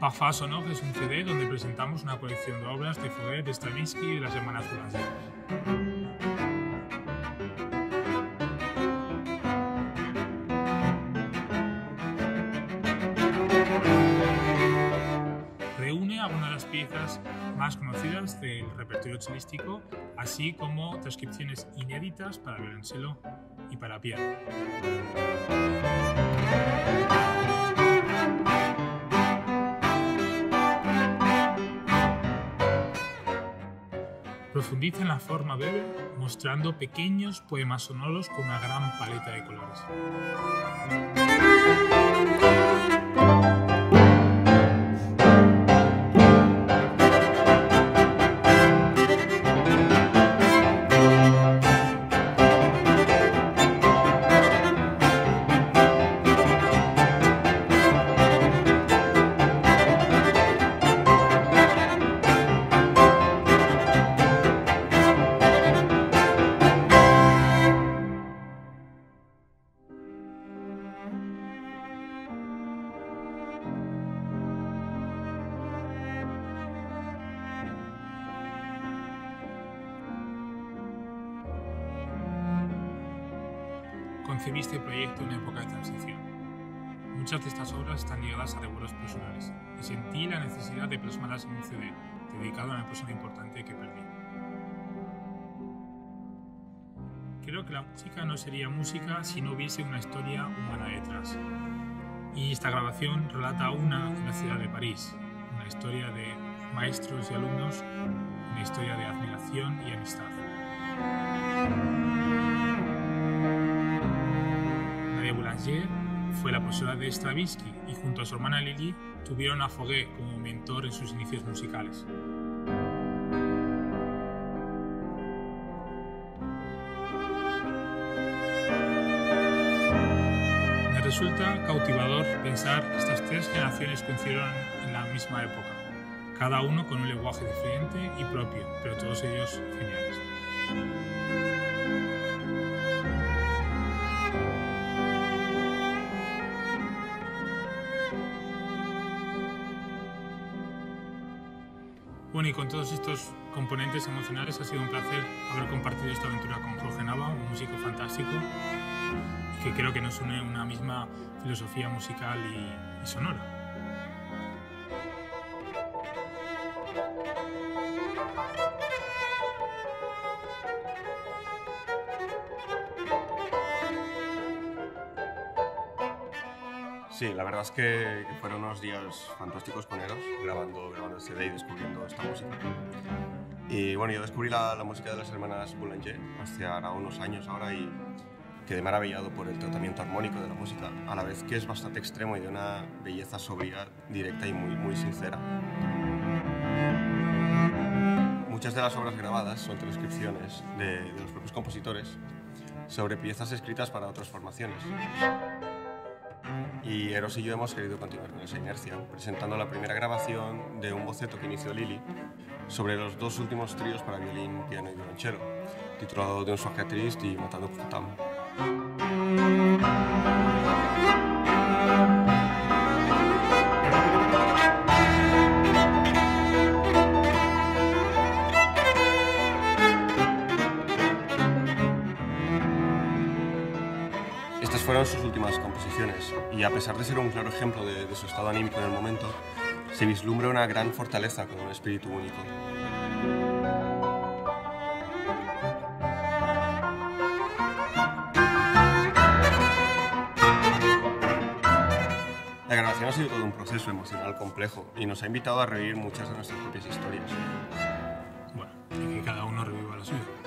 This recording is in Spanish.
Parfum Sonore es un CD donde presentamos una colección de obras de Fauré, de Stravinsky y de las hermanas Boulanger. Reúne algunas de las piezas más conocidas del repertorio chelístico, así como transcripciones inéditas para violoncelo y para piano. Profundiza en la forma breve, mostrando pequeños poemas sonoros con una gran paleta de colores. Concebí este proyecto en época de transición. Muchas de estas obras están ligadas a recuerdos personales y sentí la necesidad de plasmarlas en un CD dedicado a una persona importante que perdí. Creo que la música no sería música si no hubiese una historia humana detrás. Y esta grabación relata una en la ciudad de París, una historia de maestros y alumnos, una historia de admiración y amistad. Fue la profesora de Stravinsky y junto a su hermana Lily tuvieron a Fauré como mentor en sus inicios musicales. Me resulta cautivador pensar que estas tres generaciones coincidieron en la misma época, cada uno con un lenguaje diferente y propio, pero todos ellos geniales. Bueno, y con todos estos componentes emocionales ha sido un placer haber compartido esta aventura con Jorge Nava, un músico fantástico que creo que nos une una misma filosofía musical y, y sonora. Sí, la verdad es que, que fueron unos días fantásticos con grabando, grabando el CD y descubriendo esta música. Y bueno, yo descubrí la, la música de las hermanas Boulanger hace ahora unos años ahora y quedé maravillado por el tratamiento armónico de la música, a la vez que es bastante extremo y de una belleza sobria, directa y muy, muy sincera. Muchas de las obras grabadas son transcripciones de, de los propios compositores sobre piezas escritas para otras formaciones. Y Eros y yo hemos querido continuar con esa inercia, presentando la primera grabación de un boceto que inició Lili sobre los dos últimos tríos para violín, piano y violonchelo, titulado De un soir triste y Matando Putam. Estas fueron sus últimas composiciones y a pesar de ser un claro ejemplo de, de, su estado anímico en el momento, se vislumbra una gran fortaleza con un espíritu único. La grabación ha sido todo un proceso emocional complejo y nos ha invitado a revivir muchas de nuestras propias historias. Bueno, y que cada uno reviva la suya.